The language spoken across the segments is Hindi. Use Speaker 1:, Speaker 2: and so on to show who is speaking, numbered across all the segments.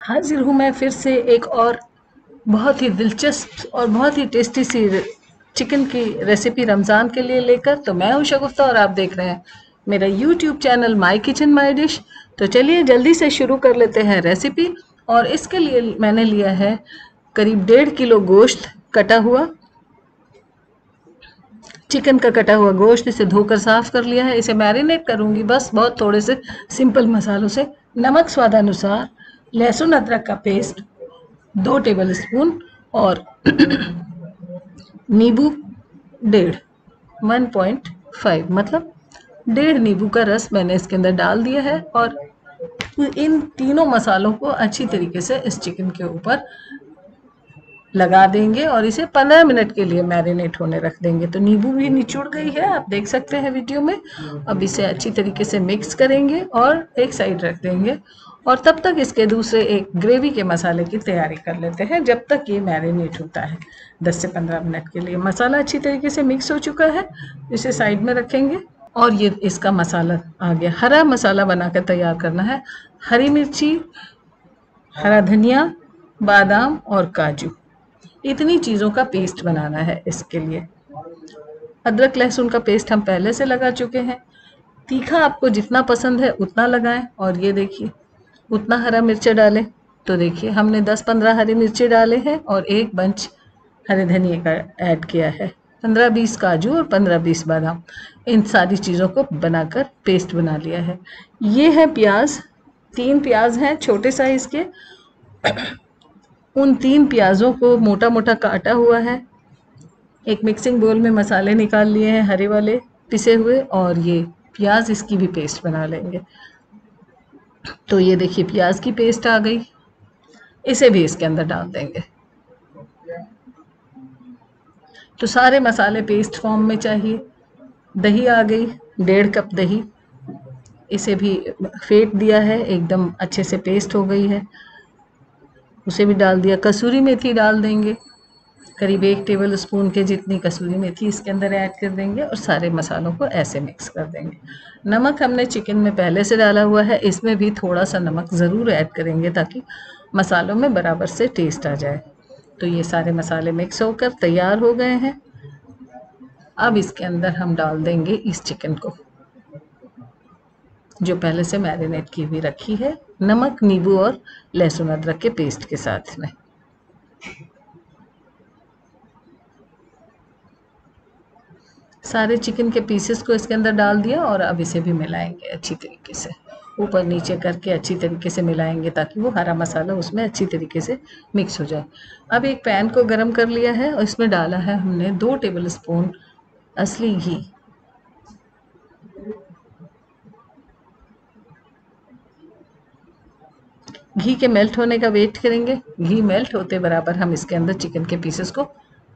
Speaker 1: हाजिर हूँ मैं फिर से एक और बहुत ही दिलचस्प और बहुत ही टेस्टी सी चिकन की रेसिपी रमज़ान के लिए लेकर तो मैं हूँ शगुफ्ता और आप देख रहे हैं मेरा YouTube channel my kitchen my dish तो चलिए जल्दी से शुरू कर लेते हैं रेसिपी और इसके लिए मैंने लिया है करीब डेढ़ किलो गोश्त कटा हुआ। चिकन का कटा हुआ गोश्त इसे धोकर साफ़ कर लिया है। इसे मैरिनेट करूँगी बस बहुत थोड़े से सिंपल मसालों से। नमक स्वादानुसार लहसुन, अदरक का पेस्ट, दो टेबल स्पून और नींबू, डेढ़ वन पॉइंट फाइव मतलब डेढ़ नींबू का रस मैंने इसके अंदर डाल दिया है और इन तीनों मसालों को अच्छी तरीके से इस चिकन के ऊपर लगा देंगे और इसे 15 मिनट के लिए मैरिनेट होने रख देंगे। तो नींबू भी निचुड़ गई है, आप देख सकते हैं वीडियो में। अब इसे अच्छी तरीके से मिक्स करेंगे और एक साइड रख देंगे। और तब तक इसके दूसरे एक ग्रेवी के मसाले की तैयारी कर लेते हैं, जब तक ये मैरिनेट होता है। 10 से 15 मिनट के लिए मसाला अच्छी तरीके से मिक्स हो चुका है, इसे साइड में रखेंगे। और ये इसका मसाला आ गया हरा मसाला बनाकर तैयार करना है। हरी मिर्ची, हरा धनिया, बादाम और काजू। इतनी चीज़ों का पेस्ट बनाना है इसके लिए। अदरक, लहसुन का पेस्ट हम पहले से लगा चुके हैं। तीखा आपको जितना पसंद है उतना लगाएँ। और ये देखिए उतना हरा मिर्चा डालें। तो देखिए, हमने 10-15 हरी मिर्ची डाले हैं और एक बंच हरे धनिए का ऐड किया है। 15-20 काजू और 15-20 बादाम। इन सारी चीज़ों को बनाकर पेस्ट बना लिया है। ये है प्याज। तीन प्याज हैं छोटे साइज़ के। उन तीन प्याज़ों को मोटा मोटा काटा हुआ है। एक मिक्सिंग बोल में मसाले निकाल लिए हैं हरे वाले, पिसे हुए और ये प्याज इसकी भी पेस्ट बना लेंगे। तो ये देखिए प्याज की पेस्ट आ गई। इसे भी इसके अंदर डाल देंगे। तो सारे मसाले पेस्ट फॉर्म में चाहिए। दही आ गई, डेढ़ कप दही। इसे भी फेंट दिया है, एकदम अच्छे से पेस्ट हो गई है। उसे भी डाल दिया। कसूरी मेथी डाल देंगे। करीब एक टेबल स्पून के जितनी कसूरी मेथी इसके अंदर ऐड कर देंगे और सारे मसालों को ऐसे मिक्स कर देंगे। नमक हमने चिकन में पहले से डाला हुआ है, इसमें भी थोड़ा सा नमक ज़रूर ऐड करेंगे ताकि मसालों में बराबर से टेस्ट आ जाए। तो ये सारे मसाले मिक्स होकर तैयार हो गए हैं। अब इसके अंदर हम डाल देंगे इस चिकन को, जो पहले से मैरिनेट की हुई रखी है। नमक, नींबू और लहसुन अदरक के पेस्ट के साथ में। सारे चिकन के पीसेस को इसके अंदर डाल दिया और अब इसे भी मिलाएँगे अच्छी तरीके से। ऊपर नीचे करके अच्छी तरीके से मिलाएँगे ताकि वो हरा मसाला उसमें अच्छी तरीके से मिक्स हो जाए। अब एक पैन को गरम कर लिया है और इसमें डाला है हमने दो टेबल स्पून असली घी। घी के मेल्ट होने का वेट करेंगे। घी मेल्ट होते बराबर हम इसके अंदर चिकन के पीसेस को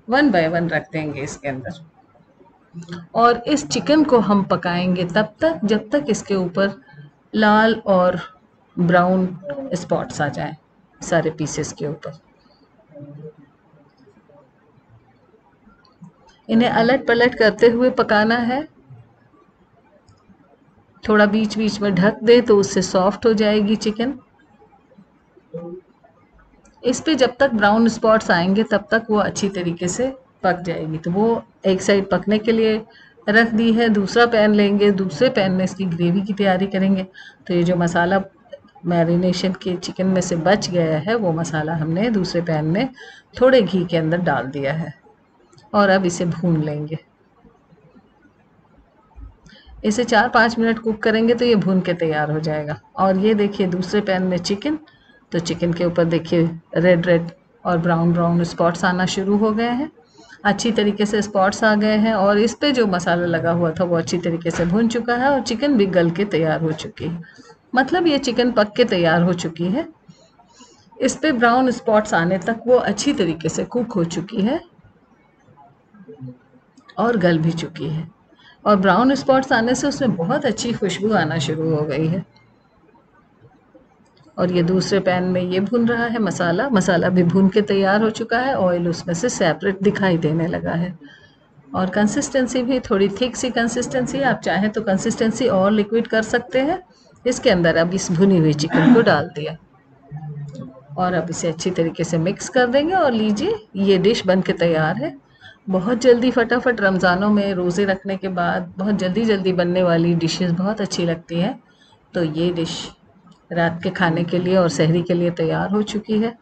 Speaker 1: वन बाय वन रख देंगे इसके अंदर। और इस चिकन को हम पकाएँगे तब तक, जब तक इसके ऊपर लाल और ब्राउन स्पॉट्स आ जाएँ, सारे पीसेस के ऊपर। इन्हें अलट पलट करते हुए पकाना है। थोड़ा बीच बीच में ढक दे तो उससे सॉफ्ट हो जाएगी चिकन इस पे जब तक ब्राउन स्पॉट्स आएँगे, तब तक वो अच्छी तरीके से पक जाएगी। तो वो एक साइड पकने के लिए रख दी है, दूसरा पैन लेंगे, दूसरे पैन में इसकी ग्रेवी की तैयारी करेंगे। तो ये जो मसाला मैरिनेशन के चिकन में से बच गया है, वो मसाला हमने दूसरे पैन में थोड़े घी के अंदर डाल दिया है। और अब इसे भून लेंगे। इसे चार पाँच मिनट कुक करेंगे तो ये भून के तैयार हो जाएगा। और ये देखिए, दूसरे पैन में चिकन तो चिकन के ऊपर देखिए रेड रेड और ब्राउन ब्राउन स्पॉट्स आना शुरू हो गए हैं। अच्छी तरीके से स्पॉट्स आ गए हैं और इस पे जो मसाला लगा हुआ था वो अच्छी तरीके से भुन चुका है और चिकन भी गल के तैयार हो चुकी है। मतलब ये चिकन पक के तैयार हो चुकी है। इस पे ब्राउन स्पॉट्स आने तक वो अच्छी तरीके से कुक हो चुकी है और गल भी चुकी है। और ब्राउन स्पॉट्स आने से उसमें बहुत अच्छी खुशबू आना शुरू हो गई है। और ये दूसरे पैन में ये भून रहा है मसाला। मसाला भी भून के तैयार हो चुका है। ऑयल उसमें से सेपरेट दिखाई देने लगा है। और कंसिस्टेंसी भी थोड़ी थिक सी कंसिस्टेंसी आप चाहें तो कंसिस्टेंसी और लिक्विड कर सकते हैं। इसके अंदर अब इस भुनी हुई चिकन को डाल दिया। और अब इसे अच्छी तरीके से मिक्स कर देंगे और लीजिए, ये डिश बन के तैयार है। बहुत जल्दी फटाफट रमज़ानों में रोज़े रखने के बाद बहुत जल्दी जल्दी बनने वाली डिशेस बहुत अच्छी लगती हैं। तो ये डिश रात के खाने के लिए और शहरी के लिए तैयार हो चुकी है।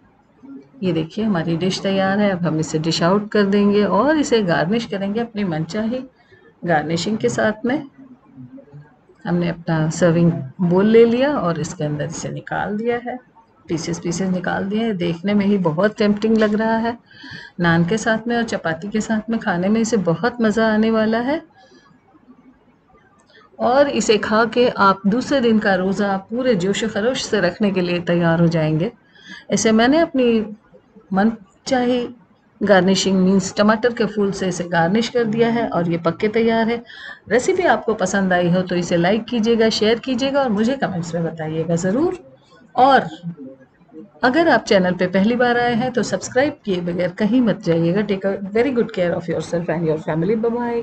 Speaker 1: ये देखिए, हमारी डिश तैयार है। अब हम इसे डिश आउट कर देंगे और इसे गार्निश करेंगे अपनी मनचाही गार्निशिंग के साथ में। हमने अपना सर्विंग बोल ले लिया और इसके अंदर इसे निकाल दिया है। पीसेस पीसेस निकाल दिए हैं। देखने में ही बहुत टेम्पटिंग लग रहा है। नान के साथ में और चपाती के साथ में खाने में इसे बहुत मज़ा आने वाला है। और इसे खा के आप दूसरे दिन का रोज़ा पूरे जोश खरोश से रखने के लिए तैयार हो जाएँगे। ऐसे मैंने अपनी मन चाहे गार्निशिंग मीन्स टमाटर के फूल से इसे गार्निश कर दिया है और ये पक्के तैयार है। रेसिपी आपको पसंद आई हो तो इसे लाइक कीजिएगा शेयर कीजिएगा और मुझे कमेंट्स में बताइएगा ज़रूर। और अगर आप चैनल पे पहली बार आए हैं तो सब्सक्राइब किए बगैर कहीं मत जाइएगा। Take a very good care of yourself and your family bye